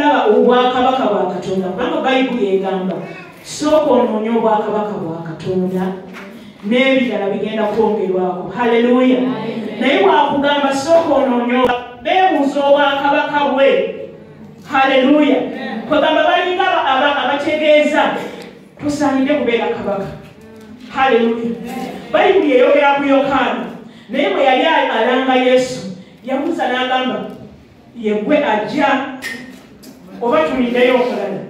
kulaba obwakabaka bwa katonda kubanga bayibuli egamba sooka onoonya obwakabaka bwa katonda n'ebirala bigenda kwongerwako. Haleluya naye bwakugamba sooka onoonya beebuuza obwakabaka bwe. Haleluya kwegamba balinga abategeeza tusaanidde kubeera kabaka. Haleluya bayibuli eyogera ku yokaana naye bwe yali alanga yesu yabuuza n'agamba yegwe ajja oba tulinddeyo okulala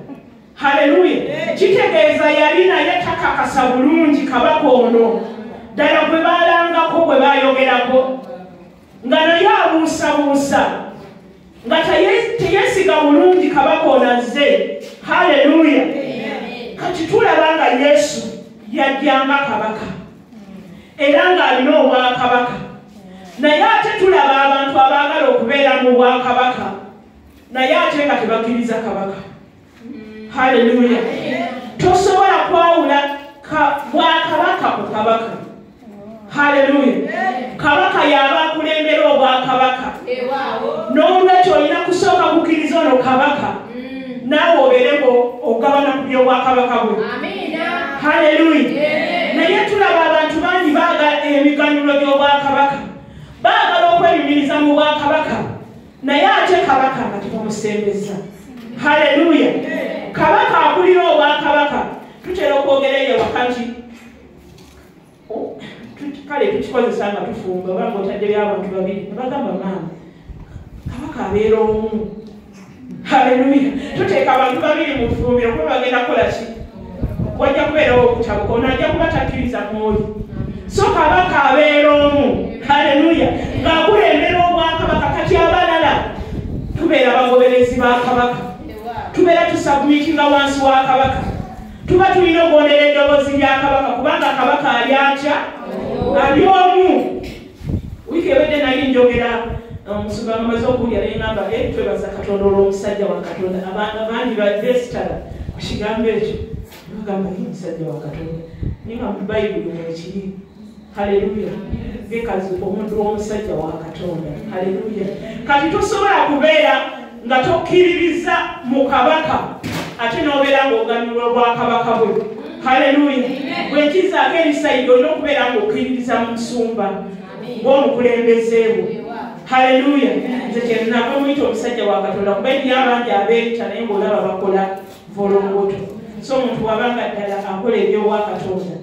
haleluya kitegeeza yali naye takakasa bulungi kabaka ono. Ddala gwe baalangako gwe baayogerako. Nga naye abuusabuusa. Nga teyesiga bulungi kabaka ono azze. Haleluya. Kati tulaba nga yesu yajjanga kabaka. Era ng'alina obwakabaka. Naye ate tulaba abantu abaagala okubeera mu bwakabaka naye ate nga tebakkiriza kabaka. Haleluya. Tosobola kwawula bwakabaka ku kabaka. Haleluya. Kabaka yaba akulembera obwakabaka n'olwekyo olina kusooka kukkiriza ono kabaka. Naawe obeereko ogabana ku byobwakabaka bwe. Haleluya. Naye tulaba abantu bangi baagala emiganyulo gy'obwakabaka baagala okweyumiriza mu bwakabaka naye ate kabaka nga tebamusembeza haleluya kabaka akulira obwakabaka. Tutera okwogera eyo waka nti kale tukikozesa nga tufumba obanga otadde byabantu babiri nebagamba maama kabaka abeera omu. Haleluya tuteeka abantu babiri mu fumbiro kuba bagenda kukola ki? Wajja kubeerawo okutabuka ono ajja kuba takkiriza mwoyo. So kabaka abeera omu. Haleluya ng'akulembera obwakabaka kati abalala tubeera bagoberezi ba kabaka tubeera tusabumikinga wansi wa kabaka. Tuba tulina okwondera eddoboozi lya kabaka kubanga kabaka ali atya? Ali omu. Wiiki ebedde nali njogera omusumba nga maze okuwulya neŋamba twebaza katonda olw'omusajja wa katonda. Abangi badesitala ku kigambo ekyo. Bagamba ye omusajja wa katonda. Naye nga mu bayibuli mwekiri haleluya gekazi omuntu w'omusajja wa katonda. Haleluya kati tosobola kubeera nga tokkiririza mu kabaka ate n'obeera ng'oganyulwa obwakabaka bwe. Haleluya bwekizaako ebisaidi olina okubeera ng'okkiririza mu nsumba ng'omukulembeze bwe haleluya nze kyenava muyita omusajja wa katonda kuba eriyo abangi abeeyita naye ng'olaba bakola volongoto. So omuntu wabanga ddala akola ebyobwakatonda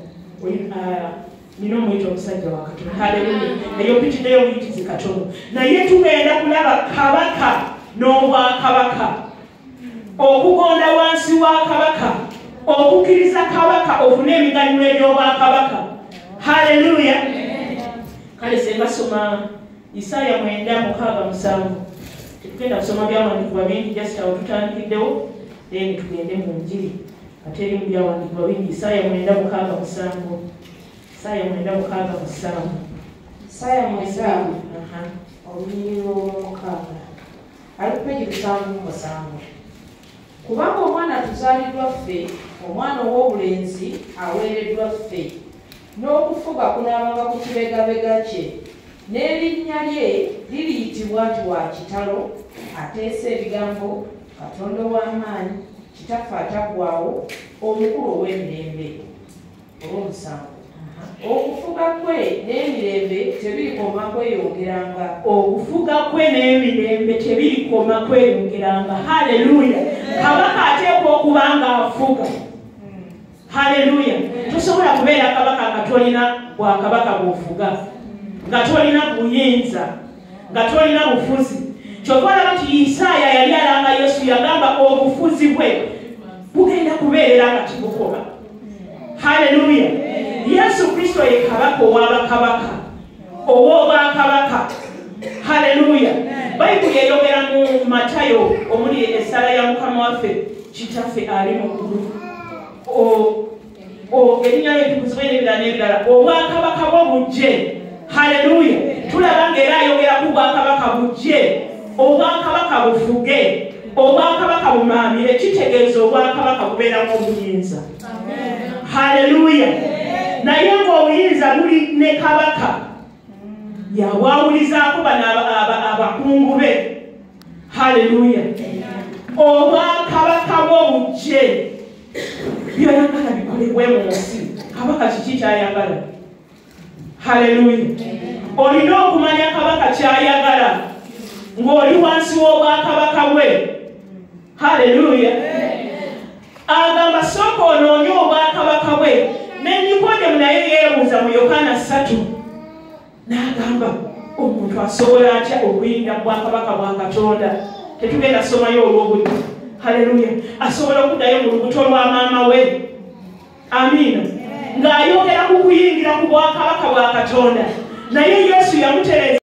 nina omuyita omusajja wa katonda. Haleluya naye opitiddeyo omuyitizi katono naye tugenda kulaba kabaka n'obwakabaka. Okugonda wansi wa kabaka okukkiriza kabaka ofune emiganyulo egy'obwakabaka. Haleluya kale sengasoma isaaya mwenda mukaaga musanvu. Tetugenda kusoma byawandikibwa bingi just awo tutandikiddewo then tugende mu njiri. Ate eri mu byawandikibwa bingi isaaya mwenda mukaaga musanvu. Isaaya mwenda mukaaga musanvu. Isaaya mwenda. Olunyiri lw'omukaaga ali ku peji lusanvu musanvu kubanga omwana tuzaaliddwa ffe omwana ow'obulenzi aweereddwa ffe. N'okufuga kunaabanga ku kibegabega kye. N'erinnya lye liriyitibwa nti wa kitalo ateesa ebigambo katonda ow'amaanyi kitaffe ataggwawo omukulu ow'emirembe. Olw'omusanvu okufuga kwe n'emirembe tebirikoma kweyongeranga. Okufuga kwe n'emirembe tebirikoma kweyongeranga. Haleluya kabaka ateekwa okuba nga afuga. Haleluya tosobola kubeera kabaka nga tolina bwakabaka bwofuga nga tolina buyinza nga tolina bufuzi. Kyova olaba nti isaaya yali alanga yesu yagamba obufuzi bwe bugenda kubeerera nga tibukoma haleluya yesu kristo ye kabaka ow'abakabaka ow'obwakabaka haleluya bayibuli eyogera mu matayo omuli essala ya mukama waffe kitaffe ali mu ggulu. Erinnya lyetukuzibwa n'ebirala n'ebirala obwakabaka bwo bujje haleluya tulaba ngaera ayogera ku bwakabaka bujje. Obwakabaka bufuge. Obwakabaka bumaamire. Kitegeeza obwakabaka bubeeramu obuyinza haleluya naye ngaobuyinza buli ne kabaka. Yabwawulizaako bano abakungu be. Haleluya obwakabaka bwo bujje byoyagala bikolebwe mu nsi. Kabaka kiki kyayagala? Haleluya olina okumanya kabaka kyayagala? Ng'oli wansi w'obwakabaka bwe haleluya agamba sooka onoonye obwakabaka bwe nikodemu naye yeebuuza mu yokaana ssatu n'agamba omuntu asobola atya okuyingira mu bwakabaka bwa katonda? Tetugenda somayo olw'obudde. Haleluya. Asobola okuddayo mu lubuto lwa maama we? Amiina. Ng'ayogera ku kuyingira ku bwakabaka bwa katonda. Naye yesu yamutereza